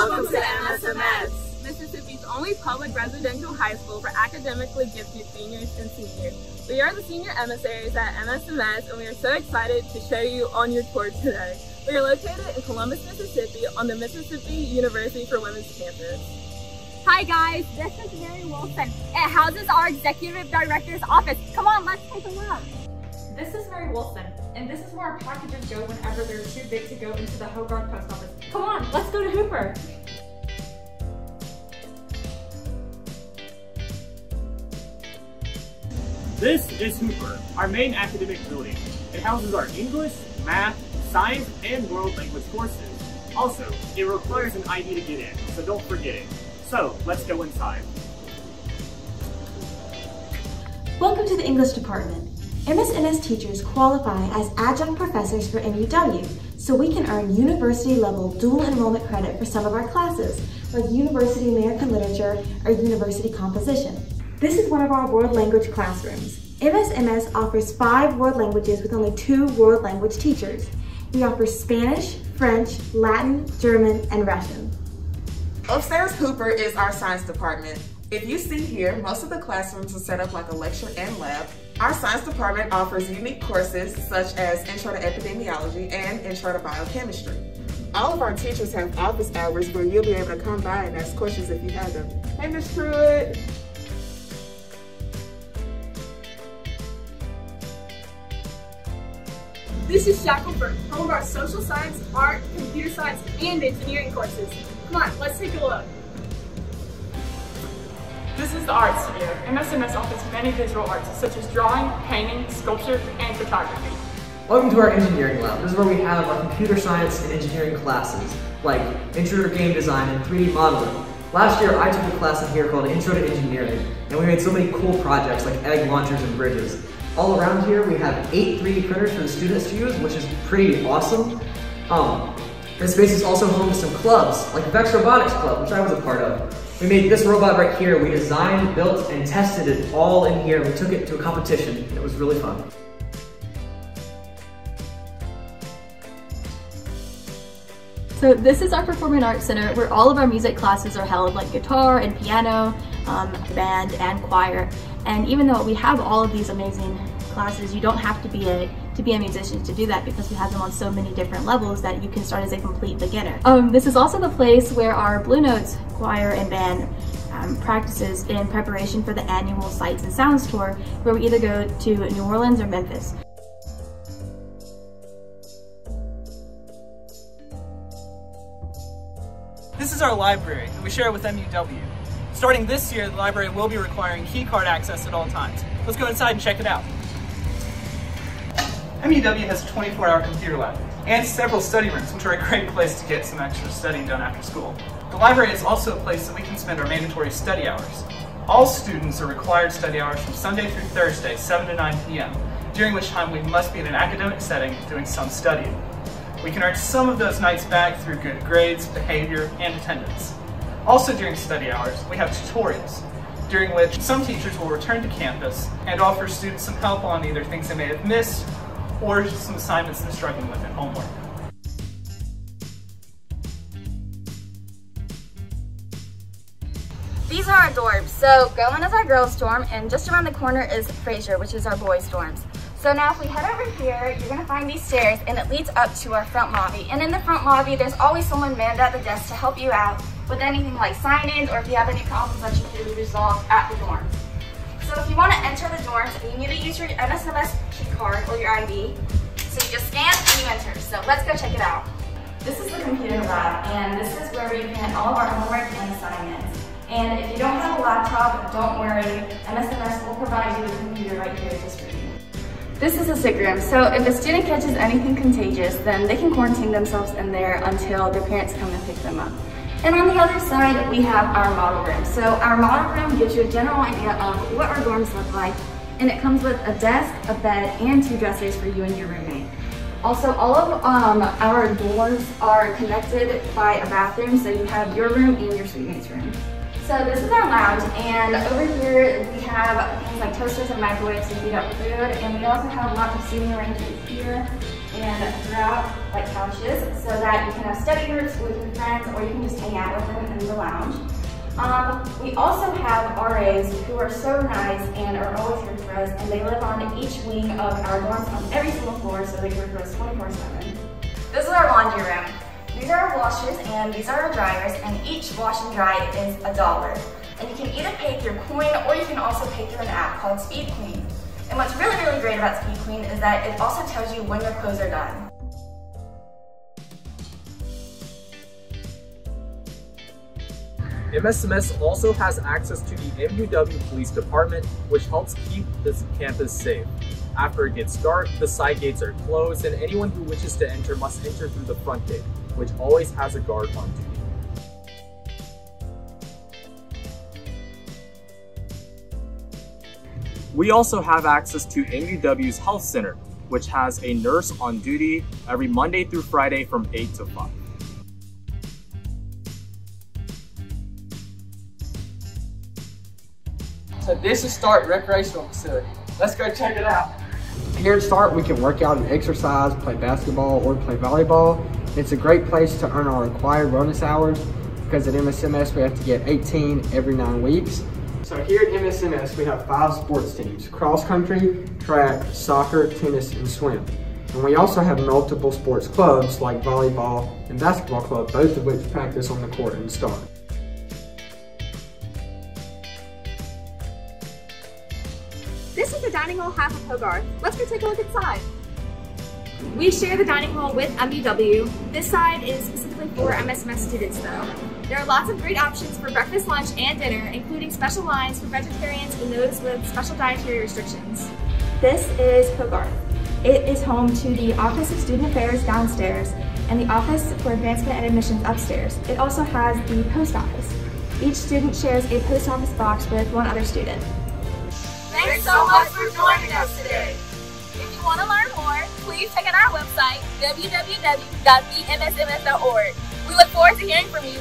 Welcome to MSMS, Mississippi's only public residential high school for academically gifted seniors and seniors. We are the senior emissaries at MSMS and we are so excited to show you on your tour today. We are located in Columbus, Mississippi on the Mississippi University for Women's campus. Hi guys, this is Mary Wilson. It houses our executive director's office. Come on, let's take a look. This is Mary Wilson, and this is where our packages go whenever they're too big to go into the Hogarth post office. Come on, let's go to Hooper. This is Hooper, our main academic building. It houses our English, math, science, and world language courses. Also, it requires an ID to get in, so don't forget it. So, let's go inside. Welcome to the English department. MSMS teachers qualify as adjunct professors for MUW, so we can earn university level dual enrollment credit for some of our classes, like University American Literature or University Composition. This is one of our world language classrooms. MSMS offers five world languages with only two world language teachers. We offer Spanish, French, Latin, German, and Russian. Upstairs Hooper is our science department. If you see here, most of the classrooms are set up like a lecture and lab. Our science department offers unique courses such as Intro to Epidemiology and Intro to Biochemistry. All of our teachers have office hours where you'll be able to come by and ask questions if you have them. Hey, Ms. Pruitt. This is Shackelford, home of our social science, art, computer science, and engineering courses. Come on, let's take a look. This is the art studio. MSMS offers many visual arts such as drawing, painting, sculpture, and photography. Welcome to our engineering lab. This is where we have our computer science and engineering classes, like Intro to Game Design and 3D Modeling. Last year, I took a class in here called Intro to Engineering, and we made so many cool projects like egg launchers and bridges. All around here, we have eight 3D printers for the students to use, which is pretty awesome. Um, this space is also home to some clubs, like Vex Robotics Club, which I was a part of. We made this robot right here. We designed, built, and tested it all in here. We took it to a competition. It was really fun. So this is our Performing Arts Center where all of our music classes are held like guitar and piano, um, band and choir. And even though we have all of these amazing classes, you don't have to be a to be a musician to do that because we have them on so many different levels that you can start as a complete beginner. Um, this is also the place where our Blue Notes choir and band um, practices in preparation for the annual Sights and Sounds tour where we either go to New Orleans or Memphis. This is our library, and we share it with MUW. Starting this year, the library will be requiring key card access at all times. Let's go inside and check it out. MUW has a 24-hour computer lab and several study rooms, which are a great place to get some extra studying done after school. The library is also a place that we can spend our mandatory study hours. All students are required study hours from Sunday through Thursday, 7 to 9 p.m., during which time we must be in an academic setting doing some studying. We can earn some of those nights back through good grades, behavior, and attendance. Also during study hours, we have tutorials, during which some teachers will return to campus and offer students some help on either things they may have missed or some assignments they're struggling with at homework. These are our dorms. So Goen is our girls dorm and just around the corner is Fraser, which is our boys dorms. So now if we head over here, you're gonna find these stairs and it leads up to our front lobby. And in the front lobby, there's always someone manned at the desk to help you out with anything like sign-ins or if you have any problems that you need to resolve at the dorms. So if you wanna enter the dorms, you need to use your MSMS key card or your ID. So you just scan and you enter. So let's go check it out. This is the computer lab and this is where we print all of our homework and assignments. And if you don't have a laptop, don't worry. MSMS will provide you a computer right here just for you. This is a sick room, so if a student catches anything contagious, then they can quarantine themselves in there until their parents come and pick them up. And on the other side, we have our model room. So our model room gives you a general idea of what our dorms look like, and it comes with a desk, a bed, and two dressers for you and your roommate. Also, all of um, our dorms are connected by a bathroom, so you have your room and your suite mate's room. So this is our lounge, and over here we have things like toasters and microwaves to heat up food, and we also have lots of seating arrangements here and throughout like couches so that you can have study groups with your friends or you can just hang out with them in the lounge. Um, we also have RAs who are so nice and are always here for us and they live on each wing of our dorms on every single floor so they're here for us 24-7. This is our laundry room. These are our washers and these are our dryers and each wash and dry is a dollar. And you can either pay through coin or you can also pay through an app called Speed Queen. And what's really, really great about Speed Queen is that it also tells you when your clothes are done. MSMS also has access to the MUW Police Department, which helps keep this campus safe. After it gets dark, the side gates are closed, and anyone who wishes to enter must enter through the front gate, which always has a guard on duty. We also have access to MUW's Health Center, which has a nurse on duty every Monday through Friday from 8 to 5. So this is Stark Recreational Facility. Let's go check it out. Here at Stark, we can work out and exercise, play basketball, or play volleyball. It's a great place to earn our required bonus hours because at MSMS we have to get 18 every nine weeks. So here at MSMS we have five sports teams, cross country, track, soccer, tennis, and swim. And we also have multiple sports clubs like volleyball and basketball club, both of which practice on the court and Stark. Dining hall half of Hogarth. Let's go take a look inside. We share the dining hall with MUW. This side is specifically for MSMS students though. There are lots of great options for breakfast, lunch, and dinner, including special lines for vegetarians and those with special dietary restrictions. This is Hogarth. It is home to the Office of Student Affairs downstairs and the Office for Advancement and Admissions upstairs. It also has the post office. Each student shares a post office box with one other student much for joining us today. If you want to learn more, please check out our website, www.themsms.org. We look forward to hearing from you.